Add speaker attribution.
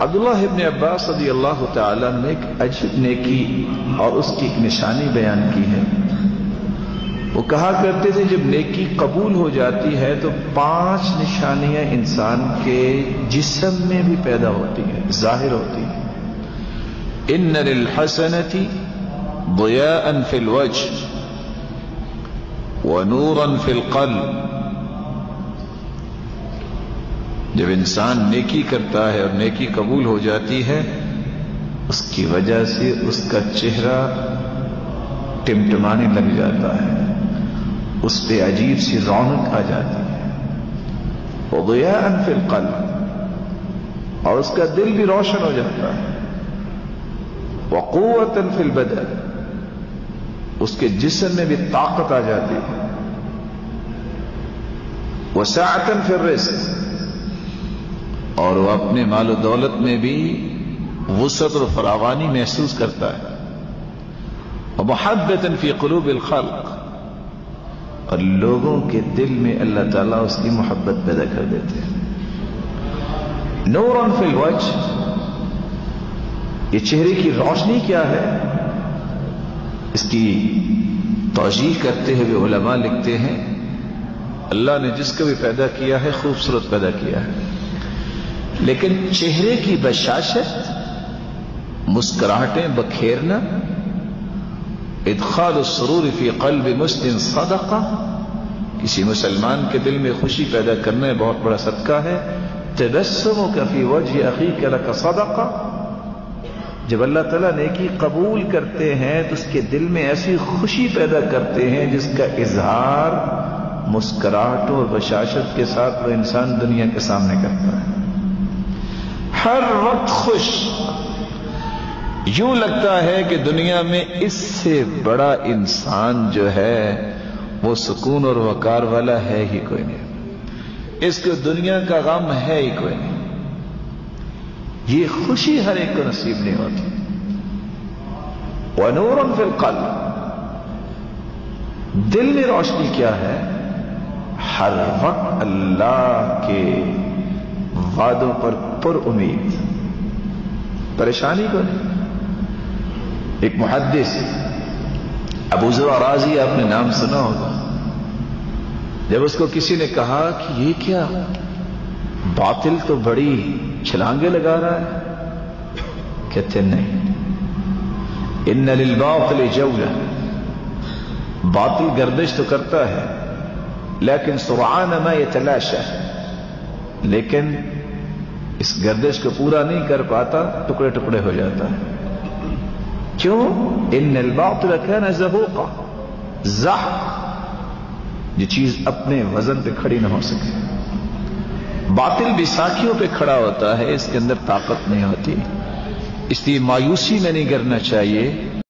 Speaker 1: عبداللہ ابن عباس رضی اللہ تعالیٰ نے ایک عجیب نیکی اور اس کی ایک نشانی بیان کی ہے۔ وہ کہا کرتے تھے، جب نیکی قبول ہو جاتی ہے تو پانچ نشانیاں انسان کے جسم میں بھی پیدا ہوتی ہیں، ظاہر ہوتی ہیں۔ ان للحسنتی ضیاء فی الوجه ونورا فی القلب جب انسان نیکی کرتا ہے اور نیکی قبول ہو جاتی ہے، اس کی وجہ سے اس کا چہرہ ٹمٹمانے لگ جاتا ہے، اس پہ عجیب سی رونق آ جاتی ہے۔ وہ گیا انفل القلب، اور اس کا دل بھی روشن ہو جاتا ہے۔ وہ قوت انفل بدل اس کے جسم میں بھی طاقت آ جاتی ہے۔ وہ ساعتن پھر رزق اور وہ اپنے مال و دولت میں بھی وسعت اور فراوانی محسوس کرتا ہے۔ اور محبت فی قلوب الخلق۔ اور لوگوں کے دل میں اللہ تعالیٰ اس کی محبت پیدا کر دیتے ہیں۔ نور آن فل وچ یہ چہرے کی روشنی کیا ہے؟ اس کی توجیح کرتے ہوئے علماء لکھتے ہیں، اللہ نے جس کو بھی پیدا کیا ہے، خوبصورت پیدا کیا ہے۔ لیکن چہرے کی بشاشت مسکراہٹیں، بکھیرنا، ادخال السرور فی قلب مسلم صدقہ، کسی مسلمان کے دل میں خوشی پیدا کرنا بہت بڑا صدقہ ہے تبسم کا فی وجہ عقیق کا صدقہ۔ جب اللہ تعالیٰ نیکی قبول کرتے ہیں تو اس کے دل میں ایسی خوشی پیدا کرتے ہیں جس کا اظہار مسکراہٹوں اور بشاشت کے ساتھ وہ انسان دنیا کے سامنے کرتا ہے۔ ہر وقت خوش۔ یوں لگتا ہے کہ دنیا میں اس سے بڑا انسان جو ہے، وہ سکون اور وقار والا ہے ہی کوئی نہیں۔ اس کو دنیا کا غم ہے ہی کوئی نہیں۔ یہ خوشی ہر ایک کو نصیب نہیں ہوتی۔ ونور فی القلب۔ دل میں روشنی کیا ہے؟ ہر وقت اللہ کے وعدوں پر پر امید۔ پریشانی کو نہیں۔ ایک محدث، ابو ذرا راضی آپ نے نام سنا ہوگا۔ جب اس کو کسی نے کہا کہ یہ کیا؟ باطل تو بڑی چھلانگے لگا رہا ہے۔ کہتے نہیں۔ ان للباطل جولہ۔ باطل گردش تو کرتا ہے، لیکن سرعان ما يتلاشى لیکن اس گردش کو پورا نہیں کر پاتا، ٹکڑے ٹکڑے ہو جاتا ہے۔ کیوں؟ ان الباطل كان زہوقا۔ زہ۔ یہ چیز اپنے وزن پہ کھڑی نہ ہو سکے۔ باطل بھی ساکھیوں پہ کھڑا ہوتا ہے، اس کے اندر طاقت نہیں ہوتی۔ اس لیے مایوسی میں نہیں کرنا چاہیے۔